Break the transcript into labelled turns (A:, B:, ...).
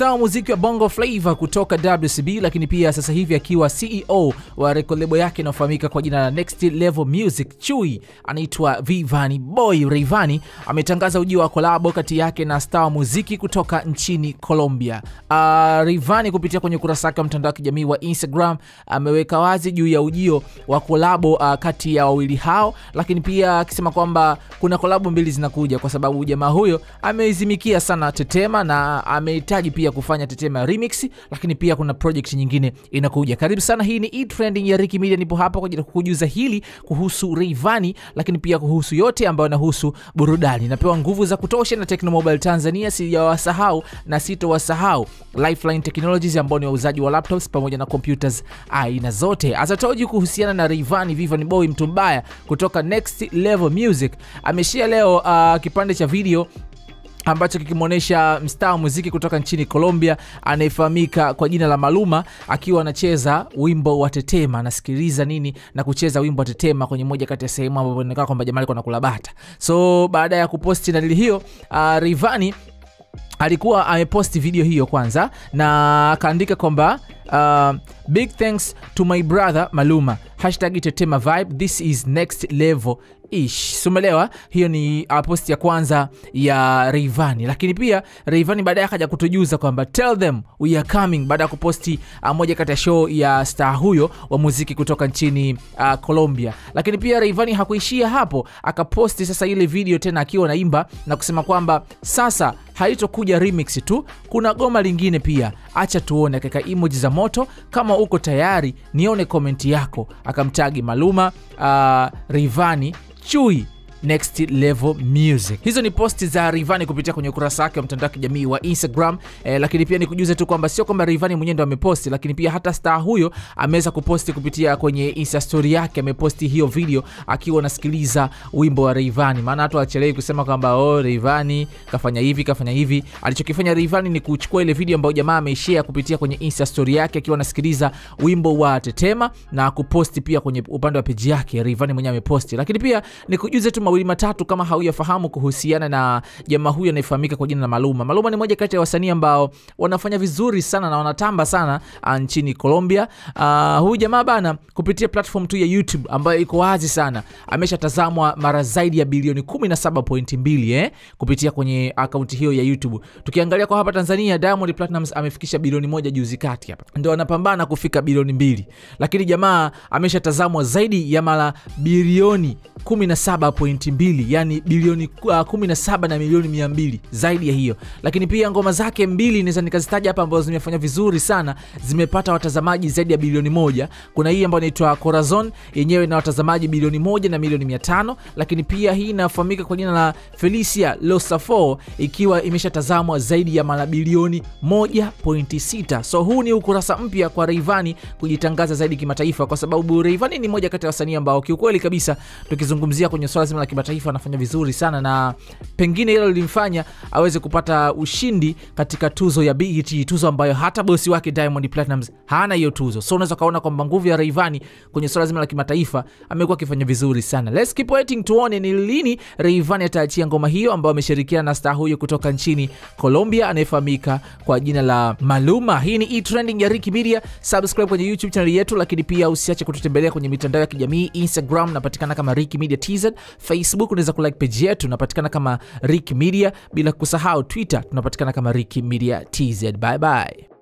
A: star muziki wa Bongo Flava kutoka WCB, lakini pia sasa hivi akiwa CEO wa record label yake inayofahamika kwa jina la Next Level Music, Chui anaitwa Vivani Boy Rayvanny ametangaza ujio wa kolabo kati yake na star wa muziki kutoka nchini Colombia. Uh, Rayvanny kupitia kwenye ukurasa wake wa mtandao wa kijamii wa Instagram ameweka wazi juu ya ujio wa kolabo uh, kati ya wawili hao, lakini pia akisema kwamba kuna kolabo mbili zinakuja kwa sababu jamaa huyo ameizimikia sana Tetema na amehitaji pia kufanya Tetema remix, lakini pia kuna project nyingine inakuja. Karibu sana, hii ni e-trending ya Ricky Media. Nipo hapa kwa ajili ya kukujuza hili kuhusu Rayvanny, lakini pia kuhusu yote ambayo yanahusu burudani. Napewa nguvu za kutosha na Tecno Mobile Tanzania, sijawasahau na sitowasahau Lifeline Technologies ambao ni wauzaji wa laptops pamoja na computers aina zote. Azatoji kuhusiana na Rayvanny Vivian Boy mtu mbaya kutoka Next Level Music ameshia leo uh, kipande cha video ambacho kikimwonyesha mstaa wa muziki kutoka nchini Colombia anayefahamika kwa jina la Maluma akiwa anacheza wimbo wa Tetema, anasikiliza nini na kucheza wimbo wa Tetema kwenye moja kati ya sehemu ambapo inaonekana kwamba jamaa alikuwa anakula bata. So baada ya kuposti dalili hiyo, uh, Rayvanny alikuwa ameposti video hiyo kwanza na akaandika kwamba uh, big thanks to my brother Maluma. Hashtag Tetema vibe. This is next level ish. Sumelewa hiyo ni uh, post ya kwanza ya reivani lakini pia reivani baadaye akaja kutujuza kwamba tell them we are coming, baada ya kuposti uh, moja kati ya show ya star huyo wa muziki kutoka nchini uh, Colombia. Lakini pia reivani hakuishia hapo, akaposti sasa ile video tena akiwa naimba na kusema kwamba sasa haitokuja remix tu, kuna goma lingine pia, acha tuone. Akaweka emoji za moto, kama uko tayari nione komenti yako. Akamtagi Maluma, uh, Rivani, Chui Next Level Music. Hizo ni posti za Rayvanny kupitia kwenye ukurasa wake wa mtandao wa kijamii wa Instagram. Eh, lakini pia nikujuze tu kwamba sio kwamba Rayvanny mwenyewe ndo ameposti, lakini pia hata star huyo ameweza kuposti kupitia kwenye Insta story yake, ameposti hiyo video akiwa anasikiliza wimbo wa Rayvanny. Maana watu wachelewi kusema kwamba oh, Rayvanny kafanya hivi kafanya hivi. Alichokifanya Rayvanny ni kuchukua ile video ambayo jamaa ameishare kupitia kwenye Insta story yake akiwa anasikiliza wimbo wa Tetema na kuposti pia kwenye upande wa peji yake. Rayvanny mwenyewe ameposti, lakini pia nikujuze tu mawili matatu kama hauyafahamu kuhusiana na jamaa huyu anayefahamika kwa jina la Maluma. Maluma ni moja kati ya wasanii ambao wanafanya vizuri sana na wanatamba sana uh, nchini Colombia. Uh, huyu jamaa bana, kupitia platform tu ya YouTube ambayo iko wazi sana, ameshatazamwa mara zaidi ya bilioni 17.2 eh, kupitia kwenye akaunti hiyo ya YouTube. Tukiangalia kwa hapa Tanzania, Diamond Platnumz amefikisha bilioni moja juzi kati hapa, ndio anapambana kufika bilioni mbili, lakini jamaa ameshatazamwa zaidi ya mara bilioni 17.2 yani bilioni uh, 17 na saba na milioni 200 zaidi ya hiyo. Lakini pia ngoma zake mbili naweza nikazitaja hapa ambazo zimefanya vizuri sana, zimepata watazamaji zaidi ya bilioni moja. Kuna hii ambayo inaitwa Corazon yenyewe na watazamaji bilioni moja na milioni 500, lakini pia hii inafahamika kwa jina la Felicia Losafo ikiwa imeshatazamwa zaidi ya mara bilioni 1.6. So huu ni ukurasa mpya kwa Rayvanny kujitangaza zaidi kimataifa, kwa sababu Rayvanny ni moja kati ya wasanii ambao kiukweli kabisa tukizungumzia kwenye swala zima la kimataifa anafanya vizuri sana, na pengine hilo lilimfanya aweze kupata ushindi katika tuzo ya BET, tuzo ambayo hata bosi wake Diamond Platnumz hana hiyo tuzo. So unaweza kaona kwamba nguvu ya Rayvanny kwenye swala zima la kimataifa amekuwa akifanya vizuri sana. Let's keep waiting tuone ni lini Rayvanny ataachia ngoma hiyo ambayo ameshirikiana na star huyo kutoka nchini Colombia anayefahamika kwa jina la Maluma. Hii ni e-trending ya Rick Media. Subscribe kwenye YouTube channel yetu, lakini pia usiache kututembelea kwenye mitandao ya kijamii. Instagram napatikana kama Rick Media TZ, Facebook unaweza kulike page yetu tunapatikana kama Rick Media, bila kusahau Twitter tunapatikana kama Rick Media TZ. Bye bye.